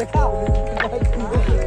Check out.